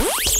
Bye.